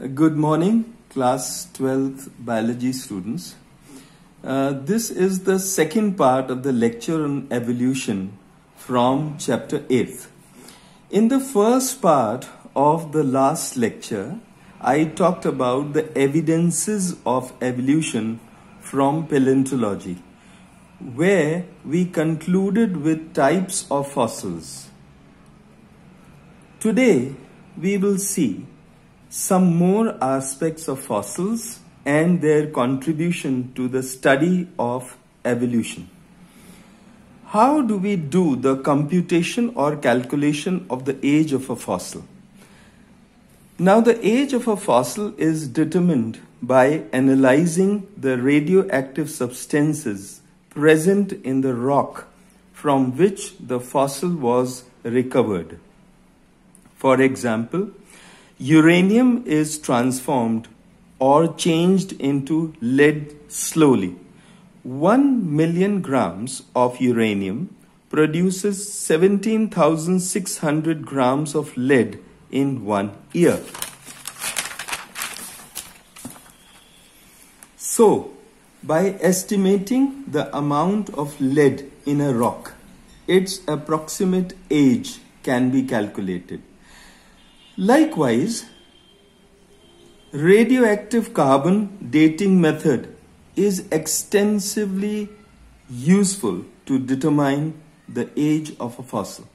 Good morning, class 12th biology students. Uh, this is the second part of the lecture on evolution from chapter 8. In the first part of the last lecture, I talked about the evidences of evolution from paleontology, where we concluded with types of fossils. Today, we will see some more aspects of fossils and their contribution to the study of evolution. How do we do the computation or calculation of the age of a fossil? Now, the age of a fossil is determined by analyzing the radioactive substances present in the rock from which the fossil was recovered. For example, uranium is transformed or changed into lead slowly. 1 million grams of uranium produces 17,600 grams of lead in one year. So, by estimating the amount of lead in a rock, its approximate age can be calculated. Likewise, radioactive carbon dating method is extensively useful to determine the age of a fossil.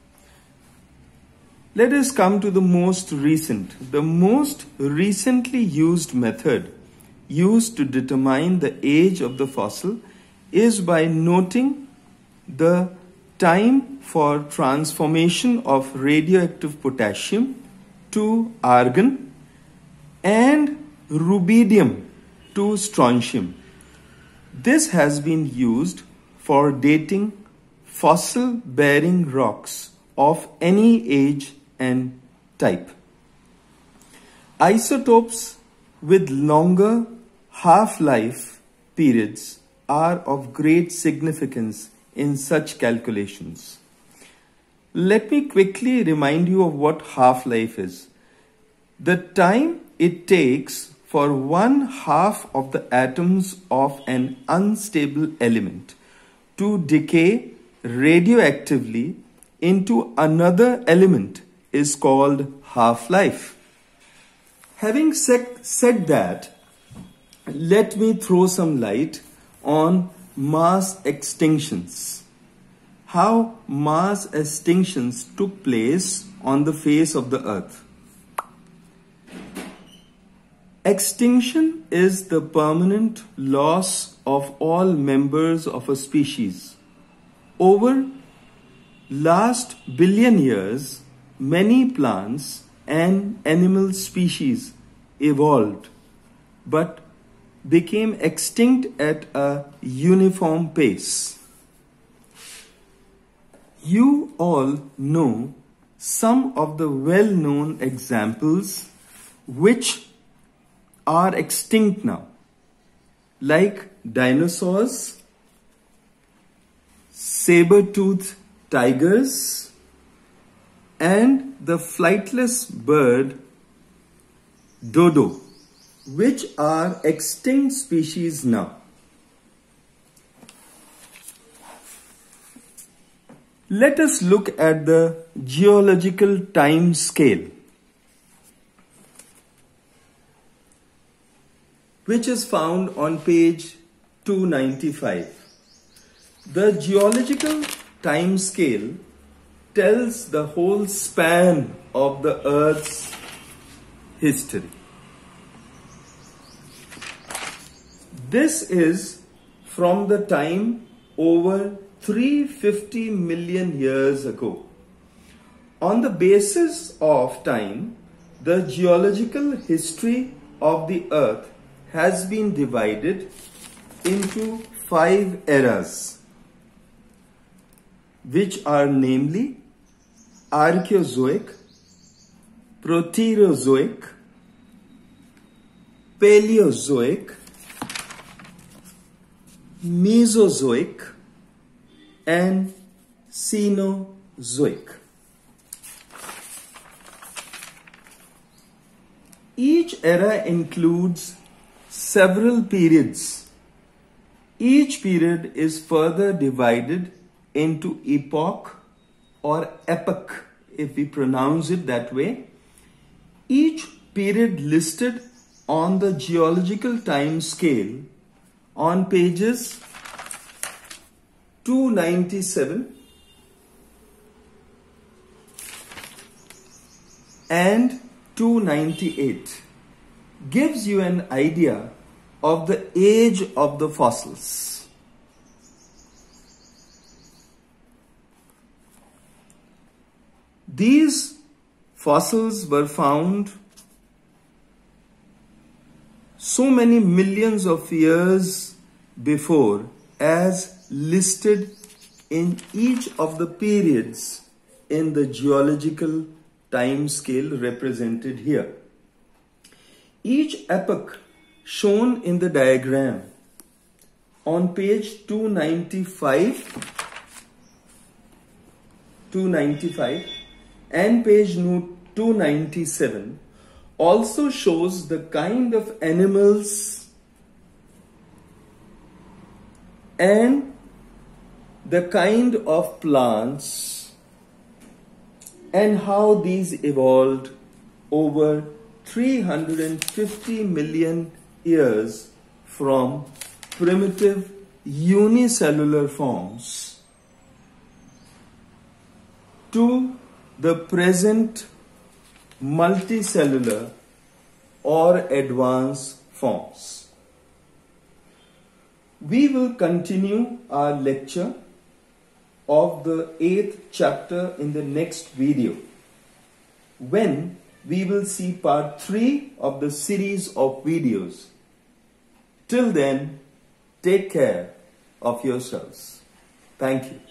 Let us come to the most recent. The most recently used method used to determine the age of the fossil is by noting the time for transformation of radioactive potassium to argon and rubidium to strontium. This has been used for dating fossil bearing rocks of any age and type. Isotopes with longer half life periods are of great significance in such calculations. Let me quickly remind you of what half life is. The time it takes for one half of the atoms of an unstable element to decay radioactively into another element is called half life. Having said that, let me throw some light on mass extinctions. How mass extinctions took place on the face of the earth. Extinction is the permanent loss of all members of a species. Over last billion years, many plants and animal species evolved but became extinct at a uniform pace. You all know some of the well known examples which are extinct now, like dinosaurs, saber toothed tigers, and the flightless bird dodo, which are extinct species now. Let us look at the geological time scale, which is found on page 295. The geological time scale tells the whole span of the Earth's history. This is from the time over 350 million years ago. On the basis of time, the geological history of the earth has been divided into five eras, which are namely Archaeozoic, Proterozoic, Paleozoic, Mesozoic, and Cenozoic. Each era includes several periods. Each period is further divided into epoch or epoch if we pronounce it that way. Each period listed on the geological time scale on pages 297 and 298 gives you an idea of the age of the fossils. These fossils were found so many millions of years before as listed in each of the periods in the geological time scale represented here. Each epoch shown in the diagram on page 295 295 and page 297 also shows the kind of animals and the kind of plants and how these evolved over 350 million years from primitive unicellular forms to the present multicellular or advanced forms. We will continue our lecture of the eighth chapter in the next video when we will see part 3 of the series of videos. Till then, take care of yourselves. Thank you.